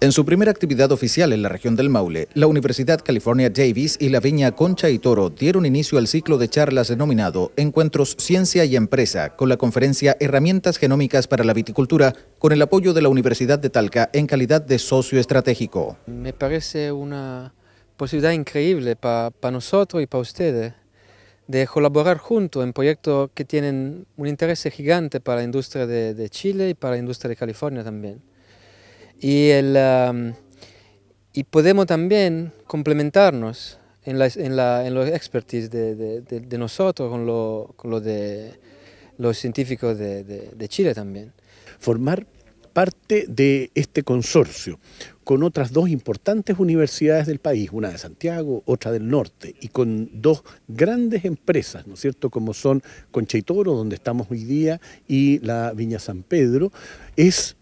En su primera actividad oficial en la región del Maule, la Universidad California Davis y la Viña Concha y Toro dieron inicio al ciclo de charlas denominado Encuentros Ciencia y Empresa con la conferencia Herramientas Genómicas para la Viticultura con el apoyo de la Universidad de Talca en calidad de socio estratégico. Me parece una posibilidad increíble para nosotros y para ustedes de colaborar juntos en proyectos que tienen un interés gigante para la industria de, de Chile y para la industria de California también. Y, el, y podemos también complementarnos en, la, en, la, en los expertise de, de, de, nosotros con lo, con lo de los científicos de Chile también. Formar parte de este consorcio con otras dos importantes universidades del país, una de Santiago, otra del norte, y con dos grandes empresas, ¿no es cierto?, como son Concha y Toro, donde estamos hoy día, y la Viña San Pedro, es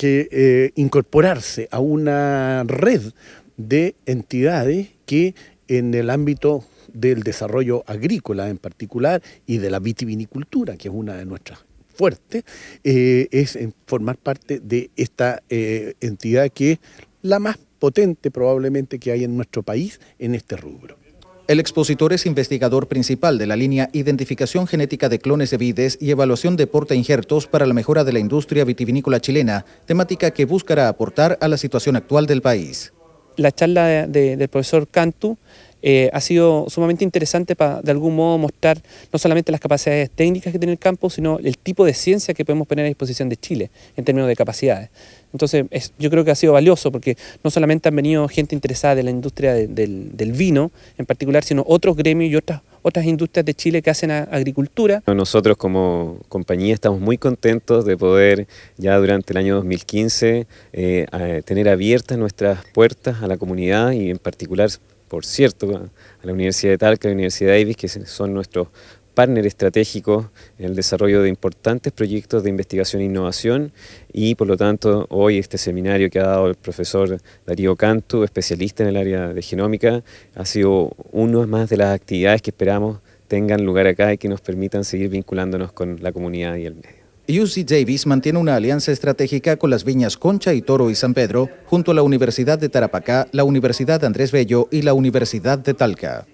que eh, incorporarse a una red de entidades que en el ámbito del desarrollo agrícola en particular y de la vitivinicultura, que es una de nuestras fuertes, eh, es formar parte de esta eh, entidad que es la más potente probablemente que hay en nuestro país en este rubro. El expositor es investigador principal de la línea Identificación Genética de Clones de Vides y Evaluación de Porta Injertos para la mejora de la industria vitivinícola chilena, temática que buscará aportar a la situación actual del país. La charla del profesor Cantu eh, ha sido sumamente interesante para de algún modo mostrar no solamente las capacidades técnicas que tiene el campo, sino el tipo de ciencia que podemos poner a disposición de Chile en términos de capacidades. Entonces yo creo que ha sido valioso porque no solamente han venido gente interesada de la industria del, vino en particular, sino otros gremios y otras otras industrias de Chile que hacen agricultura. Nosotros como compañía estamos muy contentos de poder ya durante el año 2015 eh, tener abiertas nuestras puertas a la comunidad y en particular por cierto, a la Universidad de Talca, a la Universidad de Davis, que son nuestros partners estratégicos en el desarrollo de importantes proyectos de investigación e innovación y por lo tanto hoy este seminario que ha dado el profesor Darío Cantu, especialista en el área de genómica, ha sido una más de las actividades que esperamos tengan lugar acá y que nos permitan seguir vinculándonos con la comunidad y el medio. UC Davis mantiene una alianza estratégica con las viñas Concha y Toro y San Pedro, junto a la Universidad de Tarapacá, la Universidad Andrés Bello y la Universidad de Talca.